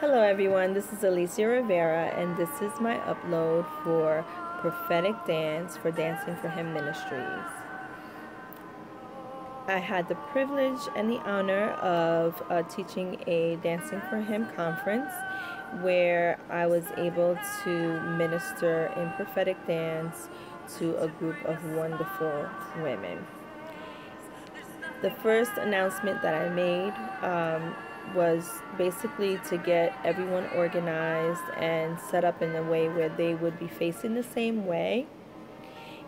Hello everyone, this is Alicia Rivera and this is my upload for Prophetic Dance for Dancing for Him Ministries. I had the privilege and the honor of uh, teaching a Dancing for Him conference where I was able to minister in prophetic dance to a group of wonderful women. The first announcement that I made um, was basically to get everyone organized and set up in a way where they would be facing the same way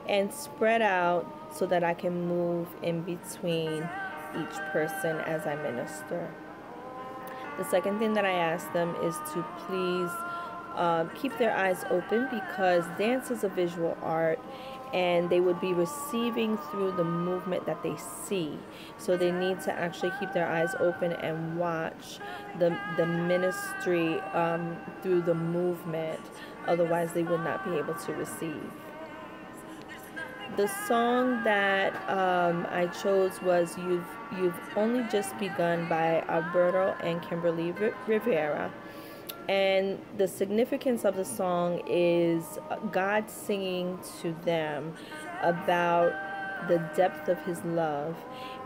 and spread out so that I can move in between each person as I minister. The second thing that I ask them is to please uh, keep their eyes open because dance is a visual art and they would be receiving through the movement that they see. So they need to actually keep their eyes open and watch the, the ministry um, through the movement. Otherwise, they would not be able to receive. The song that um, I chose was "You've You've Only Just Begun" by Alberto and Kimberly Rivera. And the significance of the song is God singing to them about the depth of His love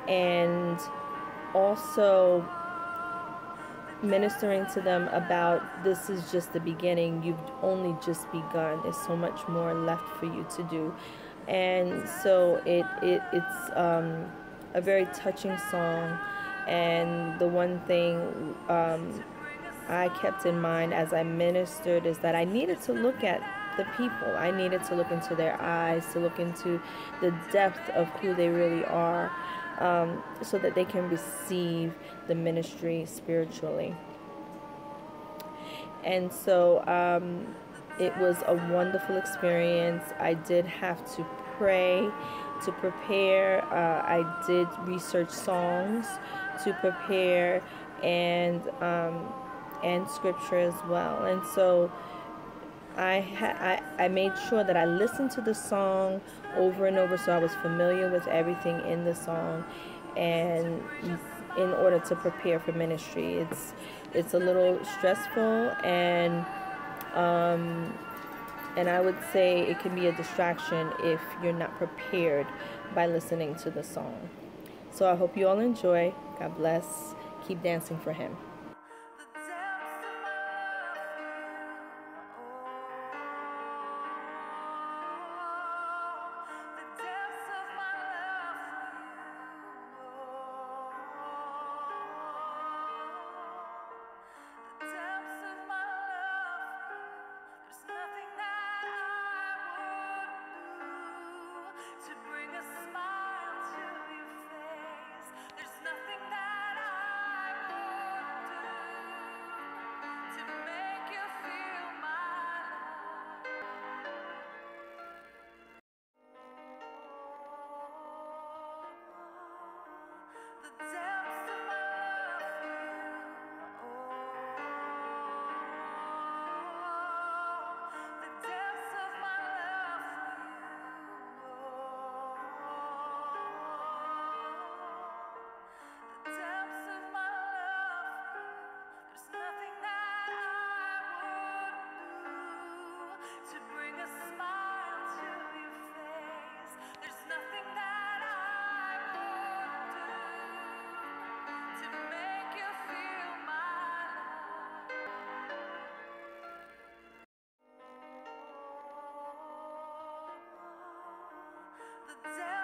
and also ministering to them about this is just the beginning. You've only just begun. There's so much more left for you to do. And so it, it it's um, a very touching song. And the one thing um, I kept in mind as I ministered is that I needed to look at the people. I needed to look into their eyes, to look into the depth of who they really are, um, so that they can receive the ministry spiritually. And so um, it was a wonderful experience. I did have to pray to prepare. Uh, I did research songs to prepare and um, and scripture as well. And so I, ha- I, I made sure that I listened to the song over and over so I was familiar with everything in the song and in order to prepare for ministry. It's it's a little stressful and um, and I would say it can be a distraction if you're not prepared by listening to the song. So I hope you all enjoy. God bless. Keep dancing for Him. The down.